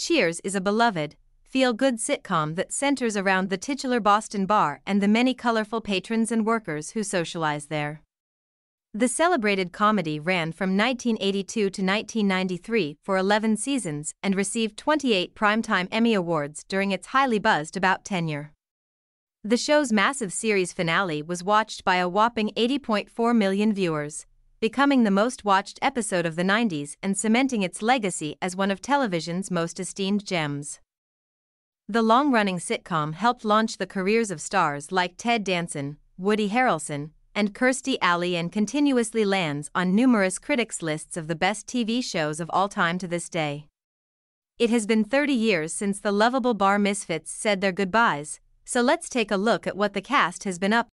Cheers is a beloved, feel good sitcom that centers around the titular Boston bar and the many colorful patrons and workers who socialize there. The celebrated comedy ran from 1982 to 1993 for 11 seasons and received 28 Primetime Emmy Awards during its highly buzzed about tenure. The show's massive series finale was watched by a whopping 80.4 million viewers, becoming the most watched episode of the 90s and cementing its legacy as one of television's most esteemed gems. The long running sitcom helped launch the careers of stars like Ted Danson, Woody Harrelson, and Kirstie Alley and continuously lands on numerous critics' lists of the best TV shows of all time to this day. It has been 30 years since the lovable bar misfits said their goodbyes, so let's take a look at what the cast has been up